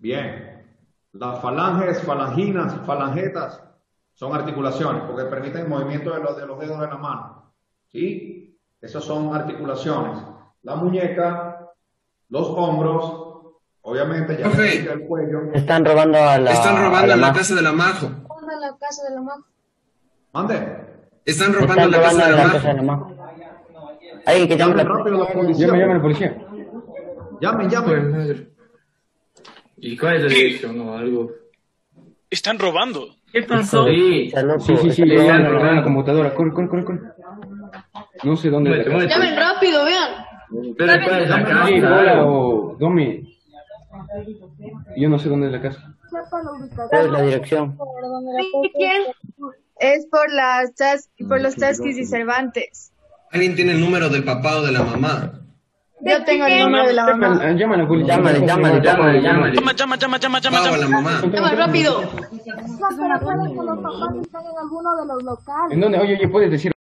Bien. Las falanges, falanginas, falangetas son articulaciones porque permiten el movimiento de los, de los dedos de la mano. ¿Sí? Esas son articulaciones. La muñeca, los hombros, obviamente ya el cuello. Están robando a la. Están robando a la casa de la Majo. ¿Dónde la casa de la mamá? Mande. Están robando Están la robando casa la la casa de Majo. la Majo. Alguien que llame Llamen la rápido a la policía. Llame, llame a la policía. Llamen, llamen. ¿Y cuál es la dirección o algo? Están robando. ¿Qué pasó? Sí. Sí, sí, sí, están robando la computadora. Corre, corre, corre, corre. No sé dónde la muévete. Llamen rápido, vean. Pero ¿cuál es la Sí, casa? hola, o Domi. Yo no sé dónde es la casa. ¿Cuál es la dirección? ¿Quién? Es por las chas- por los chasquis y Cervantes. ¿Alguien tiene el número del papá o de la mamá? Yo tengo el número de la mamá. Llama, llama la policía. Llámale, llámale, Llámale, llámale. Llama, llama, llama, llama, llama, Papá o llama. la mamá. Llama rápido. ¿En dónde? Oye, oye, puedes decir